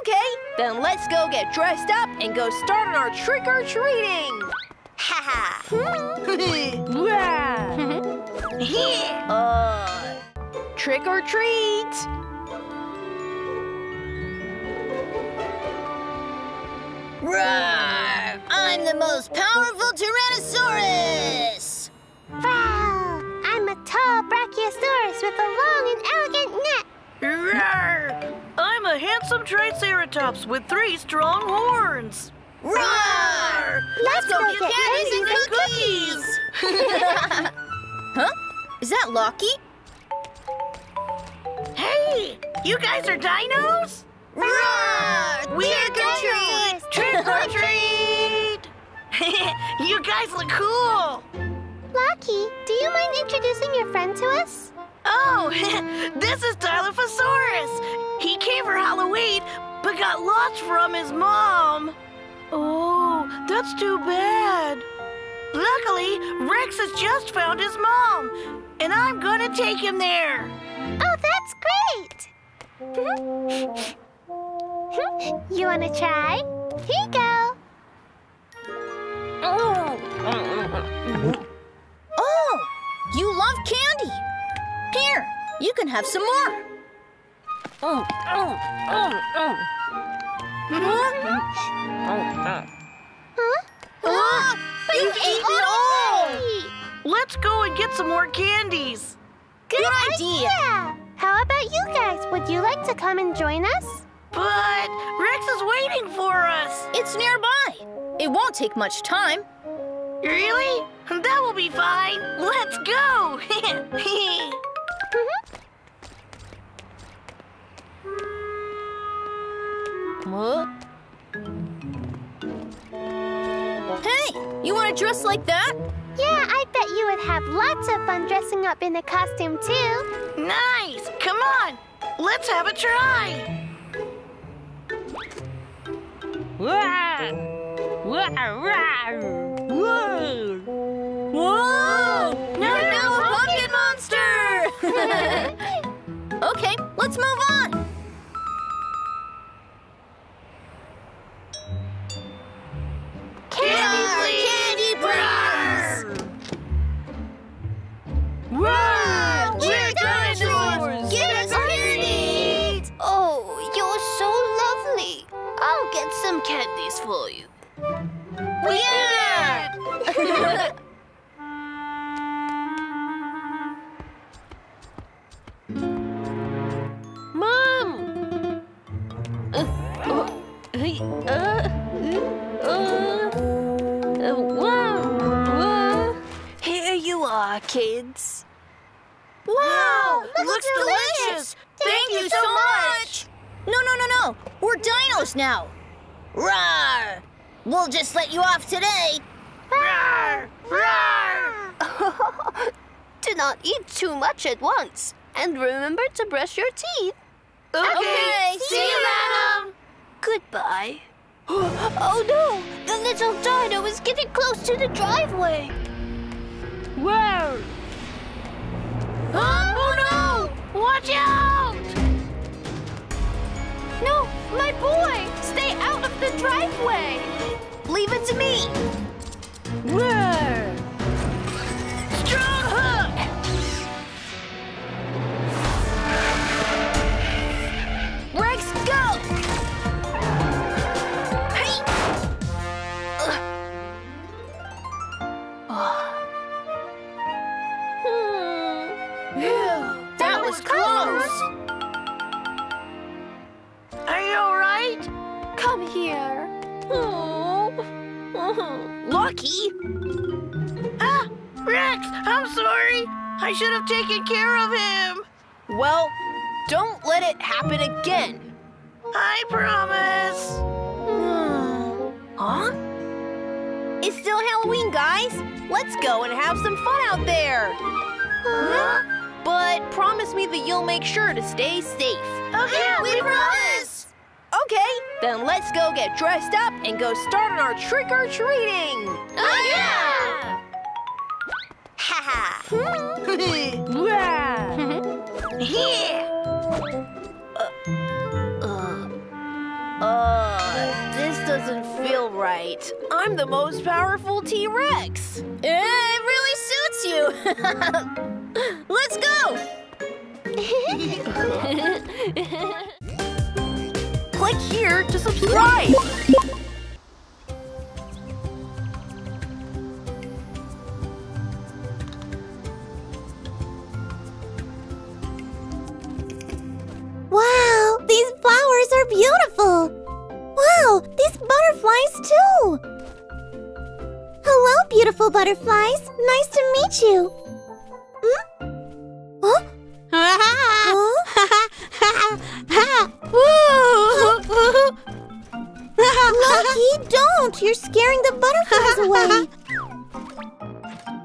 Okay, then let's go get dressed up and go start on our trick-or-treating. Ha ha. uh, trick or treat. Roar! I'm the most powerful Tyrannosaurus! Wow! I'm a tall Brachiosaurus with a long and elegant neck. Roar! I'm a handsome Triceratops with three strong horns. Roar! Let's, go, get candies and cookies! Huh? Is that Lucky? Hey, you guys are dinos? Roar! We're dinosaurs! Trick or treat! you guys look cool. Lucky, do you mind introducing your friend to us? Oh, this is Dilophosaurus. He came for Halloween, but got lost from his mom. Oh, that's too bad. Luckily, Rex has just found his mom, and I'm gonna take him there. Oh, that's great! you wanna try? Here you go. Oh, you love candy. Here, you can have some more. Oh, oh, oh, huh? but you ate it all. Let's go and get some more candies. Good, idea. How about you guys? Would you like to come and join us? But Rex is waiting for us. It's nearby. It won't take much time. Really? That will be fine. Let's go. What? Hey, you want to dress like that? Yeah, I bet you would have lots of fun dressing up in a costume too. nice. Come on. Let's have a try. Whoa! You're now a pumpkin monster! okay, let's move on. We're dinos now! Rawr! We'll just let you off today! Roar! Roar! Do not eat too much at once. And remember to brush your teeth. Okay, see you, madam! Goodbye. oh no! The little dino is getting close to the driveway. Whoa! Oh no! Watch out! No, my boy! Stay out of the driveway! Leave it to me! Whoa! I should have taken care of him. Well, don't let it happen again. I promise. Hmm. Huh? It's still Halloween, guys. Let's go and have some fun out there. Huh? But promise me that you'll make sure to stay safe. Okay, we promise. Okay, then let's go get dressed up and go start on our trick-or-treating. Oh, yeah! Ha ha. Hmm. yeah. uh, uh, this doesn't feel right. I'm the most powerful T-Rex. It really suits you. Let's go! Click here to subscribe. Butterflies. Nice to meet you. Hmm? Huh? Lucky, don't! You're scaring the butterflies away.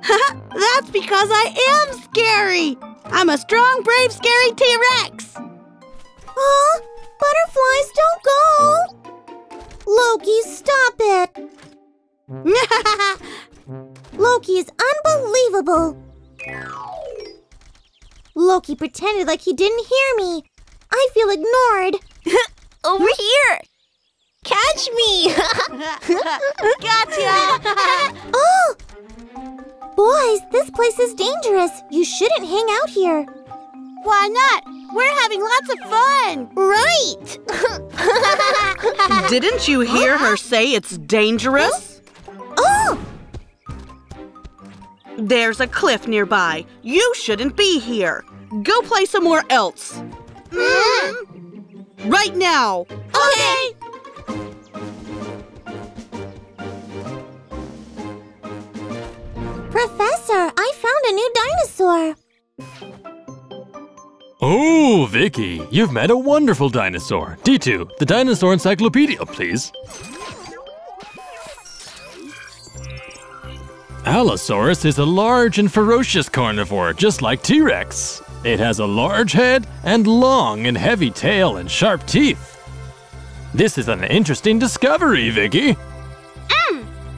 That's because I am scary. I'm a strong, brave, scary T Rex. Oh, butterflies, don't go! Loki, stop it! Loki is unbelievable. Loki pretended like he didn't hear me. I feel ignored. Over here! Catch me! gotcha. Oh! Boys, this place is dangerous. You shouldn't hang out here. Why not? We're having lots of fun. Right! Didn't you hear her say it's dangerous? There's a cliff nearby. You shouldn't be here. Go play somewhere else. Hmm. Right now. Okay! Professor, I found a new dinosaur. Oh, Vicky, you've met a wonderful dinosaur. D2, the Dinosaur Encyclopedia, please. Allosaurus is a large and ferocious carnivore, just like T Rex. It has a large head and long and heavy tail and sharp teeth. This is an interesting discovery, Vicky.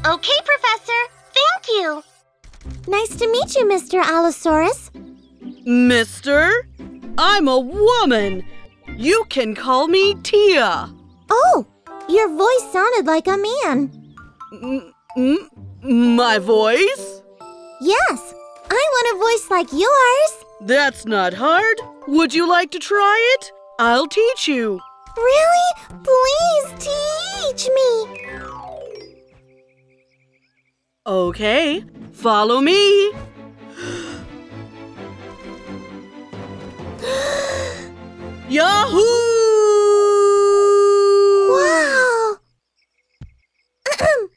Okay, Professor. Thank you. Nice to meet you, Mr. Allosaurus. Mister, I'm a woman. You can call me Tia. Oh, your voice sounded like a man. Mm Mm, my voice? Yes, I want a voice like yours. That's not hard. Would you like to try it? I'll teach you. Really? Please teach me. Okay, follow me. Yahoo! Wow.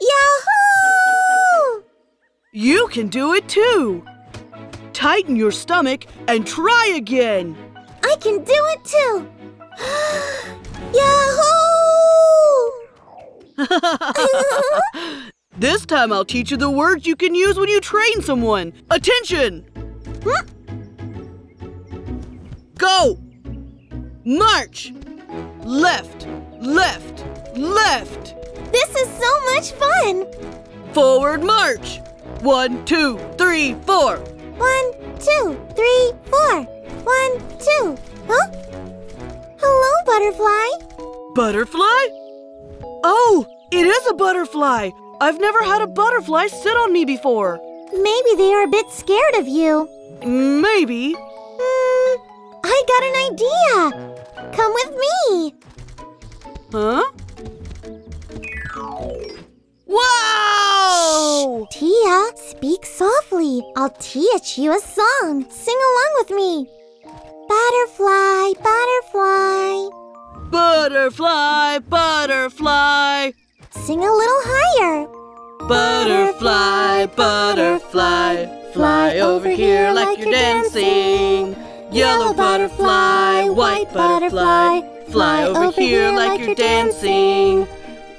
Yahoo! You can do it too. Tighten your stomach and try again. I can do it too. Yahoo! This time I'll teach you the words you can use when you train someone. Attention! Go! March! Left, left, left! this is so much fun. Forward march! One, two, three, four. One, two, three, four. One, two. Huh? Hello, butterfly. Butterfly? Oh, it is a butterfly! I've never had a butterfly sit on me before. Maybe they are a bit scared of you. Maybe. Hmm, I got an idea. Come with me. Huh? Wow! Tia, speak softly. I'll teach you a song. Sing along with me. Butterfly, butterfly. Butterfly, butterfly. Sing a little higher. Butterfly, butterfly, fly over here like you're dancing. Yellow butterfly, white butterfly, fly over here like you're dancing.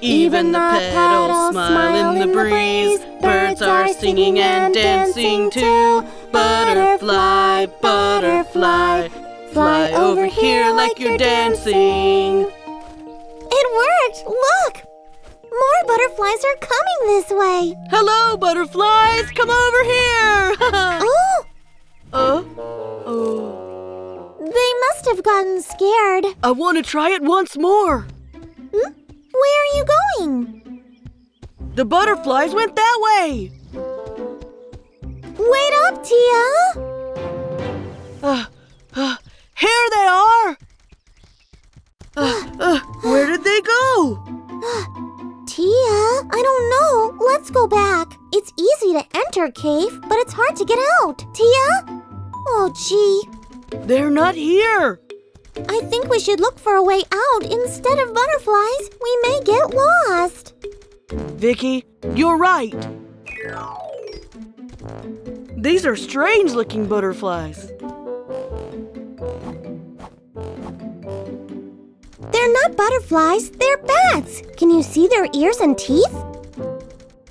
Even the petals smile in the breeze. Birds are singing and dancing too. Butterfly, butterfly, fly over here like you're dancing. It worked. Look. More butterflies are coming this way. Hello, butterflies, come over here. Oh, uh, oh. they must have gotten scared. I want to try it once more. Where are you going? The butterflies went that way. Wait up, Tia. Uh, uh, here they are. Uh, uh, where did they go? Tia, I don't know. Let's go back. It's easy to enter cave, but it's hard to get out. Tia? Oh, gee. They're not here. I think we should look for a way out instead of butterflies. We may get lost. Vicky, you're right. These are strange looking butterflies. They're not butterflies, they're bats. Can you see their ears and teeth?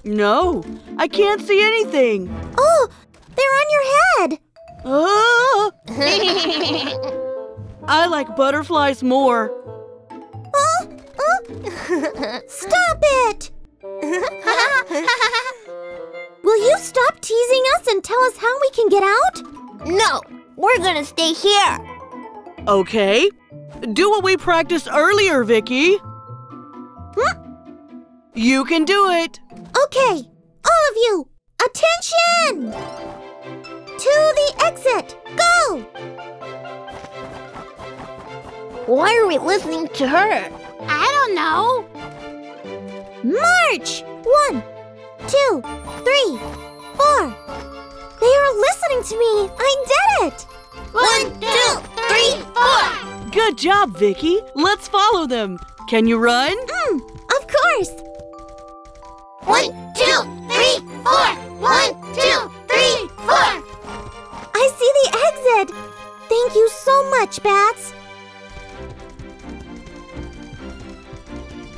No, I can't see anything. Oh, they're on your head. Ah! I like butterflies more. Oh, oh. Stop it! Will you stop teasing us and tell us how we can get out? No, we're gonna stay here. Okay. Do what we practiced earlier, Vicky. Huh? You can do it. Okay, all of you, attention! To the exit, go! Why are we listening to her? I don't know. March! One, two, three, four. They are listening to me. I did it. One, two, three, four. Good job, Vicky. Let's follow them. Can you run? Mm, of course. One, two, three, four. One, two, three, four. I see the exit. Thank you so much, Bats.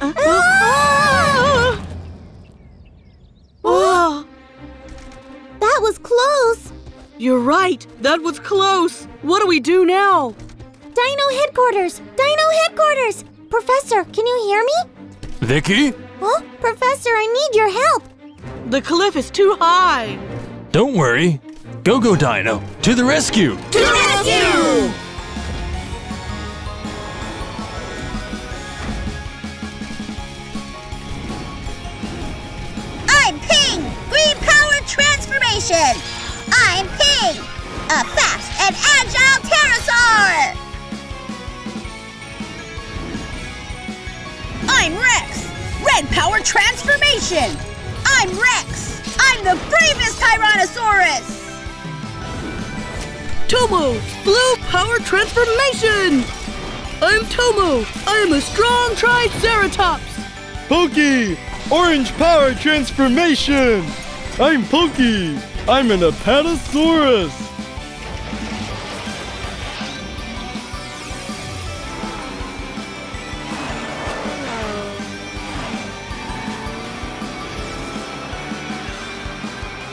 Ah! Oh, That was close. you're right. That was close. What do we do now? Dino headquarters! Dino headquarters! Professor, can you hear me? Vicky? Huh? Professor, I need your help. The cliff is too high. Don't worry. Go Go Dino, to the rescue! To the rescue! Transformation! I'm Ping! A fast and agile pterosaur! I'm Rex! Red Power Transformation! I'm Rex! I'm the bravest Tyrannosaurus! Tomo, blue power transformation. I'm Tomo. I am a strong Triceratops. Pokey! Orange power transformation! I'm Pokey! I'm an Apatosaurus!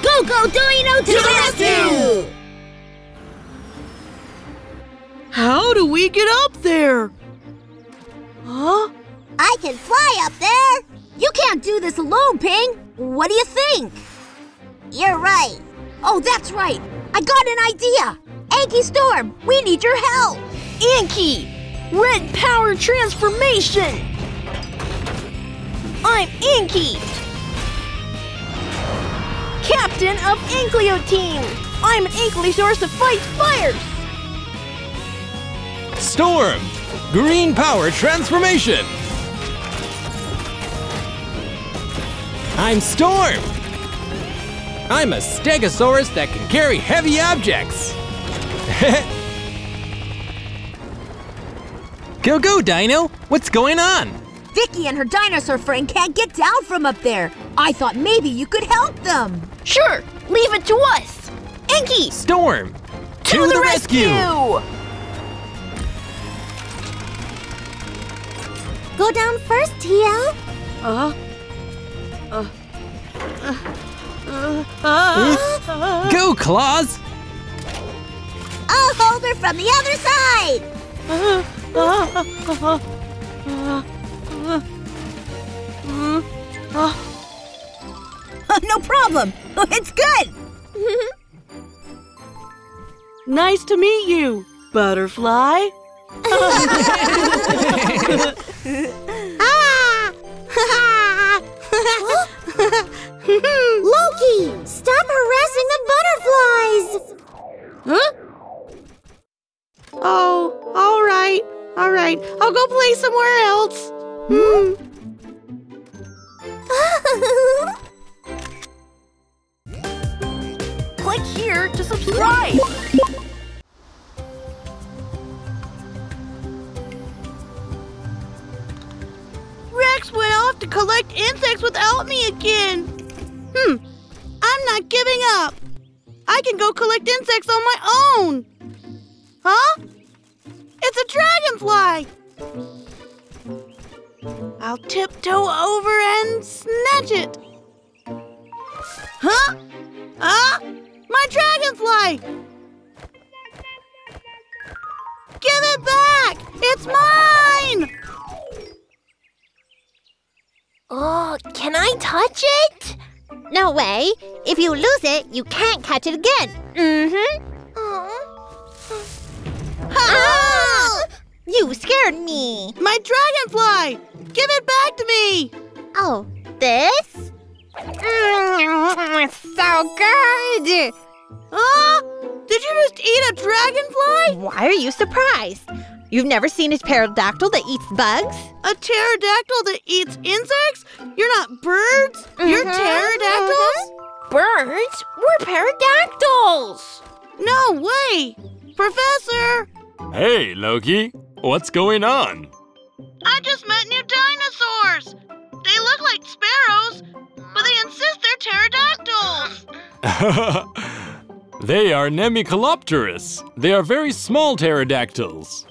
Go, go, Dino to, the rescue! How do we get up there? Huh? I can fly up there! You can't do this alone, Ping! What do you think? You're right. Oh, that's right. I got an idea! Anki Storm, we need your help! Inky! Red power transformation! I'm Inky! Captain of Inkleo Team! I'm an Ankylosaurus that fights fires! Storm! Green power transformation! I'm Storm! I'm a Stegosaurus that can carry heavy objects! go, go, Dino! What's going on? Vicky and her dinosaur friend can't get down from up there. I thought maybe you could help them. Sure, leave it to us. Inky, Storm! to, the, rescue. Go down first, Tia. Uh, huh. uh, uh, uh, uh, Go, Claws! I'll hold her from the other side! no problem. It's good. Nice to meet you. Butterfly? Harassing the butterflies! Huh? Oh, all right. All right. I'll go play somewhere else. Hmm. Click here to subscribe. Rex went off to collect insects without me again. Giving up. I can go collect insects on my own. Huh? It's a dragonfly. I'll tiptoe over and snatch it. Huh? Ah! My dragonfly! Give it back! It's mine! Oh, can I touch it? No way. If you lose it, you can't catch it again. Mm-hmm. Ah! You scared me. My dragonfly! Give it back to me! Oh, this? Mm, so good. Huh? Did you just eat a dragonfly? Why are you surprised? You've never seen a pterodactyl that eats bugs? A pterodactyl that eats insects? You're not birds? You're Mhm, pterodactyls? Birds? We're pterodactyls. No way! Professor! Hey, Loki. What's going on? I just met new dinosaurs! They look like sparrows, but they insist they're pterodactyls! they are Nemicolopterus. They are very small pterodactyls.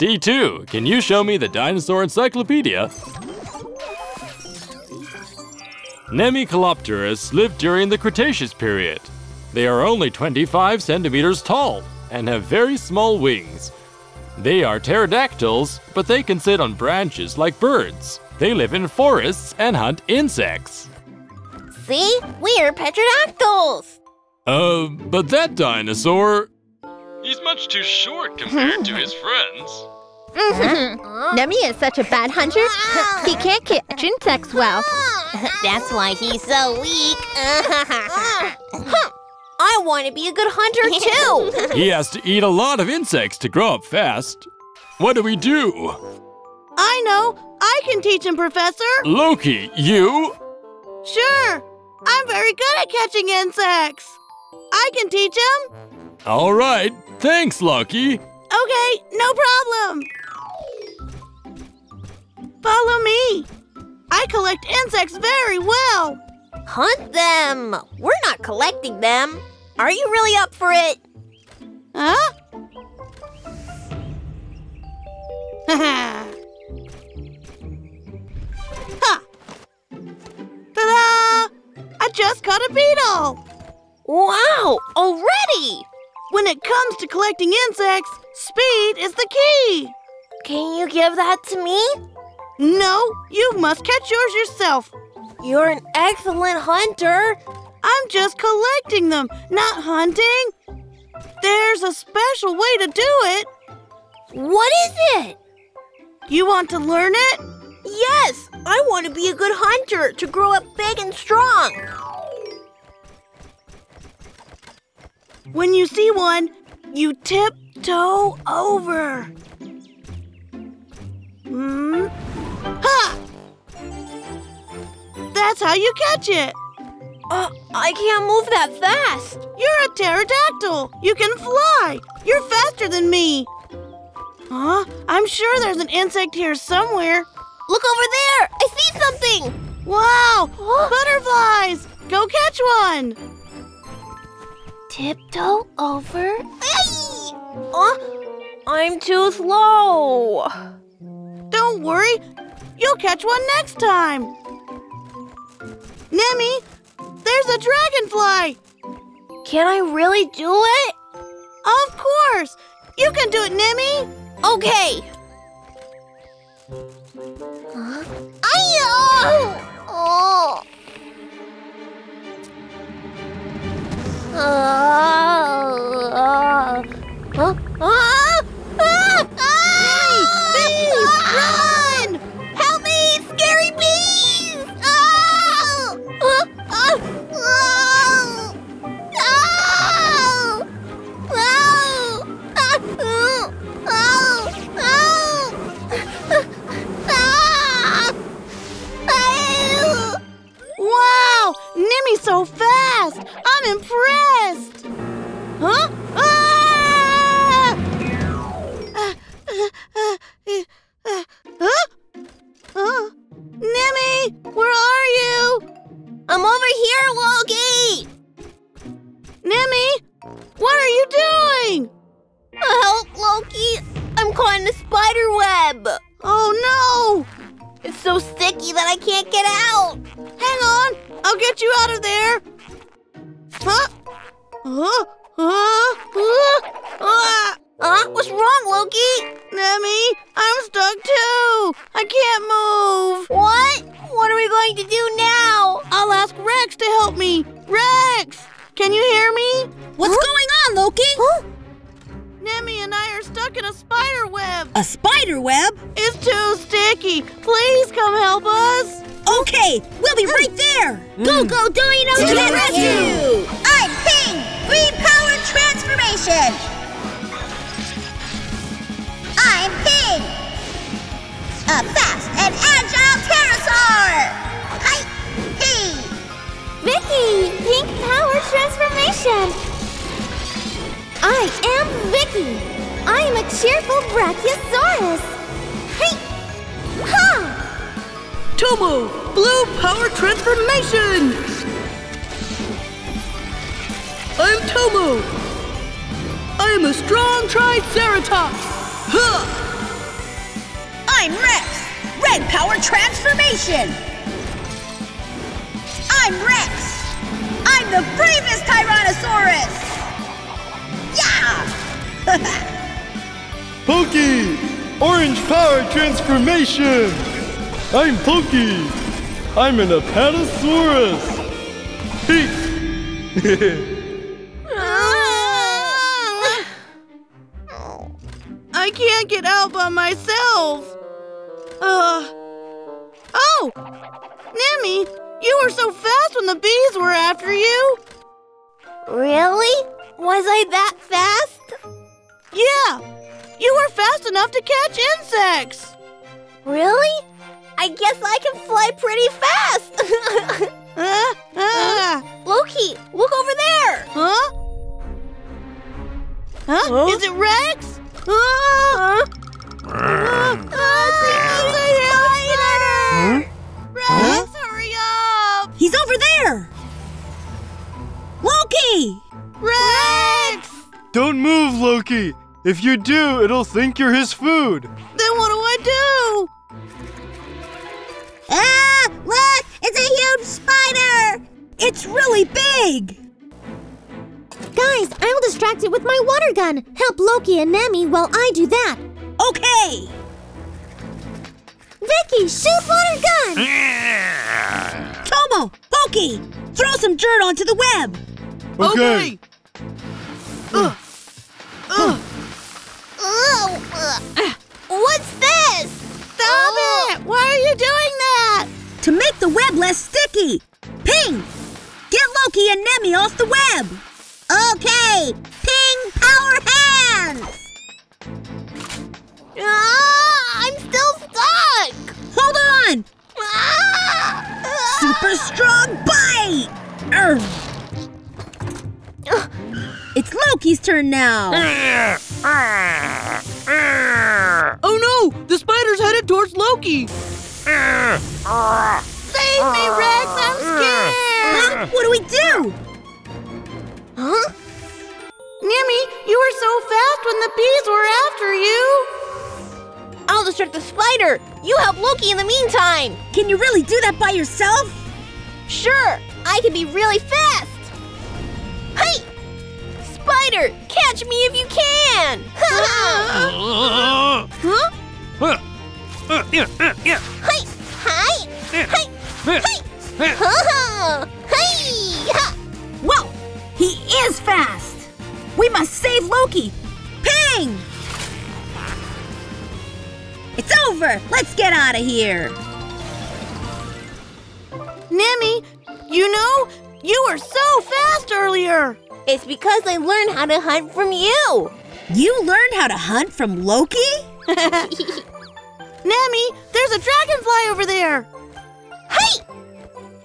Really? D2, can you show me the dinosaur encyclopedia? Nemicolopterus lived during the Cretaceous period. They are only 25 centimeters tall and have very small wings. They are pterodactyls, but they can sit on branches like birds. They live in forests and hunt insects. See? We're pterodactyls. Uh, but that dinosaur. He's much too short compared to his friends. Mm-hmm. Nemi is such a bad hunter. he can't catch insects well. That's why he's so weak. huh. I want to be a good hunter too. He has to eat a lot of insects to grow up fast. What do we do? I know! I can teach him, Professor! Loki, you? Sure! I'm very good at catching insects! I can teach him! All right. Thanks, Lucky. Okay, no problem! Follow me! I collect insects very well! Hunt them. We're not collecting them. Are you really up for it? Huh? ha! Ta-da! I just caught a beetle! Wow, already! When it comes to collecting insects, speed is the key! Can you give that to me? No, you must catch yours yourself. You're an excellent hunter. I'm just collecting them, not hunting. There's a special way to do it. What is it? You want to learn it? Yes, I want to be a good hunter to grow up big and strong. When you see one, you tiptoe over. Hmm? Ha! That's how you catch it. Uh, I can't move that fast. You're a pterodactyl. You can fly. You're faster than me. Huh? I'm sure there's an insect here somewhere. Look over there. I see something. Wow! Butterflies! Go catch one! Tiptoe over. Uh, I'm too slow. Don't worry, you'll catch one next time. Nemi, there's a dragonfly. Can I really do it? Of course, you can do it, Nemi. Okay. Huh? Ay-ya! Oh. 啊啊啊啊 Loki? Nemi, I'm stuck too. I can't move. What? What are we going to do now? I'll ask Rex to help me. Rex, can you hear me? What's going on, Loki? Nemi and I are stuck in a spider web. A spider web? It's too sticky. Please come help us. Okay, we'll be right there. Hmm. Go, go, Dino to the rescue! I'm Ping! Green Power Transformation! I'm Ping! A fast and agile pterosaur! Hi! Hey! Vicky, pink power transformation. I am Vicky! I am a cheerful Brachiosaurus! Hey! Ha! Tomo, blue power transformation. I'm Tomo. I am a strong Triceratops. I'm Rex. Red power transformation. I'm Rex. I'm the bravest Tyrannosaurus. Yeah! Pokey! Orange power transformation! I'm Pokey! I'm an Apatosaurus! Peace! can't get out by myself. Uh. Oh! Nemi, you were so fast when the bees were after you. Really? Was I that fast? Yeah, you were fast enough to catch insects. Really? I guess I can fly pretty fast! Uh, uh, Loki, look over there! huh? Huh? Is it Rex? It's a spider! Rex, hurry up! He's over there. Loki! Rex! Don't move, Loki! If you do, it'll think you're his food! Then what do I do? Ah! Look! It's a huge spider! It's really big. Guys, I will distract it with my water gun. Help Loki and Nemi while I do that. Okay. Vicky, shoot water gun! Tomo, Loki, throw some dirt onto the web. Okay! Ugh. Ugh. What's this? Stop oh. it! Why are you doing that? To make the web less sticky. Ping! Get Loki and Nemi off the web. Okay! Ping power hands! Ah, I'm still stuck! Hold on. Ah! Super strong bite. Urgh. It's Loki's turn now. Oh no! The spider's headed towards Loki! Save me, Rex! I'm scared! Huh? What do we do? So fast when the bees were after you! I'll distract the spider. You help Loki in the meantime. Can you really do that by yourself? Sure, I can be really fast. Hey! Spider, catch me if you can! Huh? Hey! Hi! Hey! Hey! Ha! Hey! Ha! Whoa! He is fast. We must save Loki. Ping! It's over. Let's get out of here. Nemi, you know, you were so fast earlier! It's because I learned how to hunt from you. You learned how to hunt from Loki? Nemi, there's a dragonfly over there! Hey!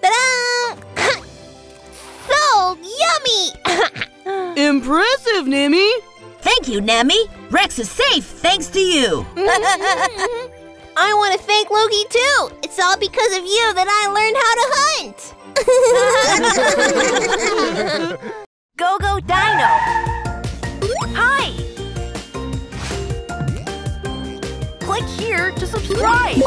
Ta-da! So, yummy! Impressive, Nemi. Thank you, Nemi. Rex is safe thanks to you. I want to thank Loki too. It's all because of you that I learned how to hunt. Go Go Dino. Hi! Click here to subscribe.